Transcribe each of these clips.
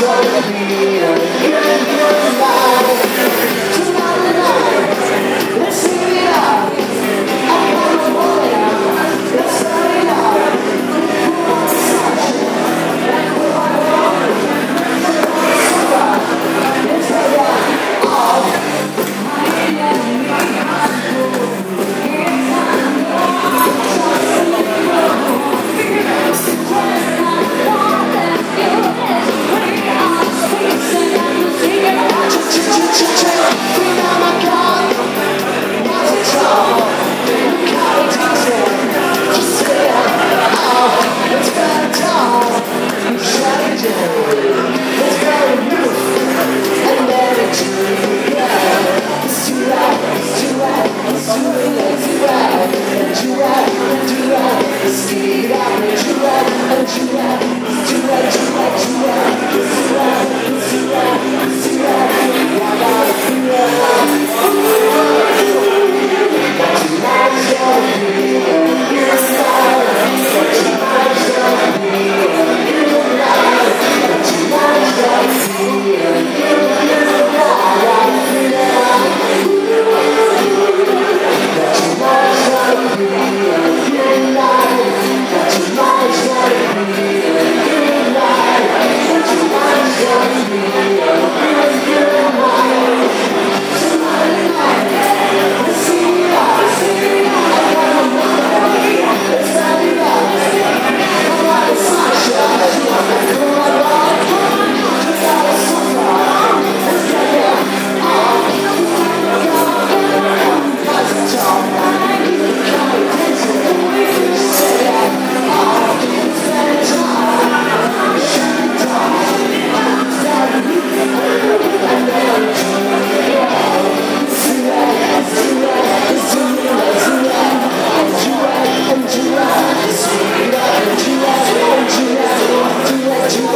gonna be a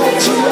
to